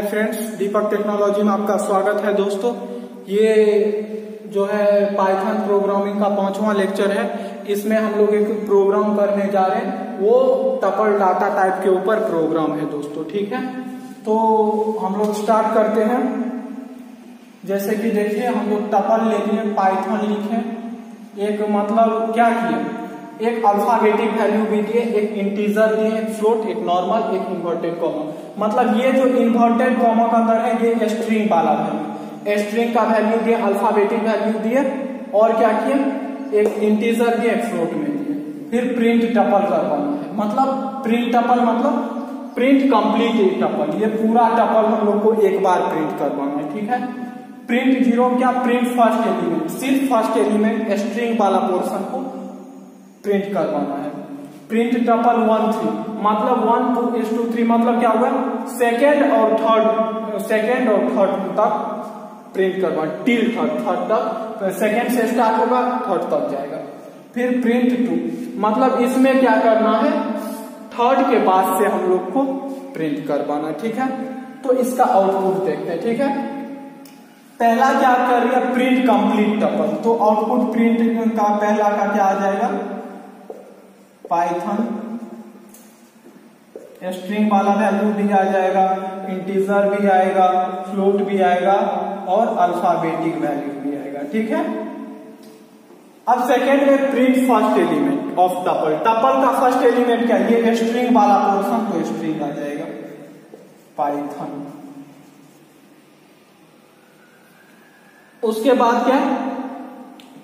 Hi friends, दीपक technology में आपका स्वागत है दोस्तों। ये जो है पाइथन प्रोग्रामिंग का पांचवा लेक्चर है। इसमें हम लोग एक प्रोग्राम करने जा रहे हैं। वो टपल डाटा टाइप के ऊपर प्रोग्राम है दोस्तों, ठीक है? तो हम लोग स्टार्ट करते हैं। जैसे कि देखिए, हम लोग टपल ले लिए पाइथन लिखे। एक मतलब क्या किए एक अल्फाबेटिक वैल्यू भी दिए, एक इंटीजर दिए, एक फ्लोट एक नॉर्मल एक इन्वर्टेड कॉमा मतलब ये जो इन्वर्टेड कॉमा का अंदर है, ये स्ट्रिंग वाला वैल्यू स्ट्रिंग का वैल्यू दिए अल्फाबेटिक वैल्यू दिए, और क्या किए? एक इंटीजर दिए, एक फ्लोट में दिए. फिर प्रिंट टपल करवाना मतलब प्रिंट टपल मतलब प्रिंट कंप्लीट एक टपल ये पूरा टपल हम लोग को एक बार प्रिंट करवाना है ठीक है? प्रिंट ज़ीरो क्या? प्रिंट फ़र्स्ट एलिमेंट सिर्फ़ फ़र्स्ट एलिमेंट स्ट्रिंग वाला पोर्शन को प्रिंट करवाना है। प्रिंट टपल वन थ्री मतलब one two is two three मतलब क्या हुआ? सेकेंड और थर्ड सेकेंड और थर्ड तक प्रिंट करवा टिल थर्ड थर्ड तक। सेकेंड से स्टार्ट होगा थर्ड तक जाएगा। फिर प्रिंट टू मतलब इसमें क्या करना है? थर्ड के बाद से हम लोग को प्रिंट करवाना ठीक है? तो इसका आउटपुट देखते हैं, ठीक है? पहला क्या कर रही है? प्रिंट कंप्लीट टपल तो आउटपुट प्रिंट का पहला का क्या आ जाएगा? पाइथन। स्ट्रिंग वाला वैल्यू भी आ जाएगा इंटीजर भी आएगा फ्लोट भी आएगा और अल्फाबेटिक वैल्यू भी आएगा, ठीक है? अब सेकेंड है print first element of tuple tuple का फ़र्स्ट एलिमेंट क्या? ये स्ट्रिंग वाला पोर्शन तो स्ट्रिंग आ जाएगा पाइथन। उसके बाद क्या?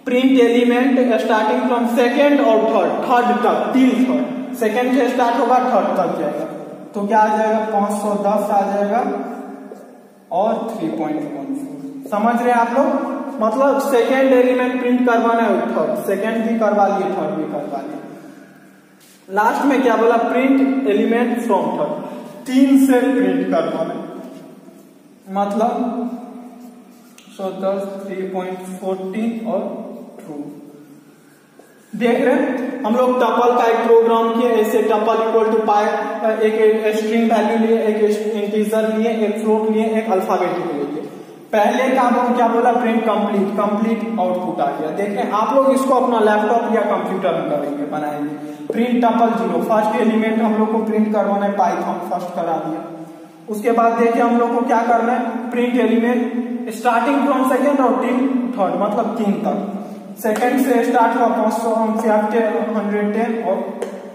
Print element starting from second और थर्ड थर्ड तक तीन थर्ड सेकेंड से स्टार्ट होगा थर्ड तक जाएगा। तो क्या आ जाएगा? पाँच सौ दस आ जाएगा और थ्री पॉइंट वन समझ रहे हैं आप लोग? मतलब सेकेंड एलिमेंट प्रिंट करवाना है थर्ड सेकेंड भी करवा लिए थर्ड भी करवा लिए। लास्ट में क्या बोला? प्रिंट एलिमेंट फ्रॉम थर्ड तीन से प्रिंट करवाना मतलब सो दस थ्री पॉइंट फोर्टीन और ट्रू देख रहे हैं? हम लोग टपल का एक प्रोग्राम किए, ऐसे टपल इक्वल टू पाई एक स्ट्रिंग वैल्यू लिए, एक इंटीजर लिए, एक फ्लोट लिए, एक अल्फाबेटिक लिए पहले का हम क्या बोला? प्रिंट कंप्लीट कंप्लीट आउटपुट आ गया। देखें, आप लोग इसको अपना लैपटॉप या कंप्यूटर में करेंगे, बनाएँगे। Print tuple zero. First element हम लोग को प्रिंट करवाना है पाइथन फ़र्स्ट करा दिया। उसके बाद देखिए हम लोग को क्या करना है? Print element starting from second और टिल थर्ड मतलब तीन तक। सेकेंड से स्टार्ट हुआ पाँच सौ हंड्रेड टेन और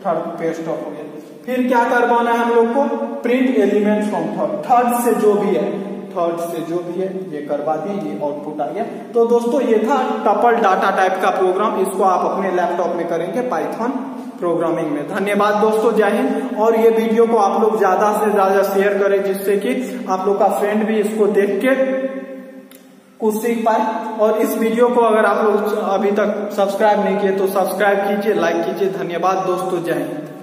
थर्ड पे स्टॉप हो गया। फिर क्या करवाना है हम लोग को? Print element from third third से जो भी है थर्ड से जो भी है, ये करवा दिए ये आउटपुट आ गया। तो दोस्तों, ये था टपल डाटा टाइप का प्रोग्राम इसको आप अपने लैपटॉप में करेंगे पाइथन प्रोग्रामिंग में। धन्यवाद दोस्तों, जय हिंद। और ये वीडियो को आप लोग ज़्यादा से ज़्यादा शेयर करें, जिससे कि आप लोग का फ्रेंड भी इसको देख के कुछ सीख पाए और इस वीडियो को अगर आप लोग अभी तक सब्सक्राइब नहीं किए तो सब्सक्राइब कीजिए, लाइक कीजिए। धन्यवाद दोस्तों, जय हिंद।